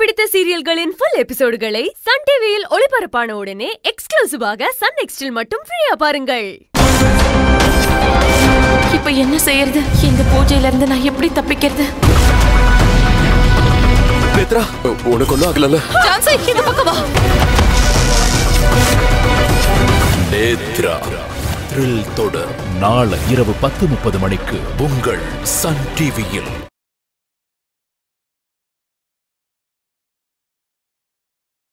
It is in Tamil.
பிடித்த சீரியல்களின் ஃபுல் எபிசோடுகளை சன் டிவியில் ஒளிபரப்பான உடனே எக்ஸ்க்ளூசிவாக சன் நெக்ஸ்டில் மட்டும் ஃப்ரீயா பாருங்கள். இப்ப என்ன செய்யறது? இந்த பூஜையில இருந்து நான் எப்படி தப்பிக்கிறது? பேத்ரா உனக்கு ஒன்றும் ஆகலல்ல? ஜான்சி இந்த பக்கம் வா. நேத்ரா த்ரில் தொடர் நாளை இரவு பத்து முப்பது மணிக்கு உங்கள் சன் டிவியில்.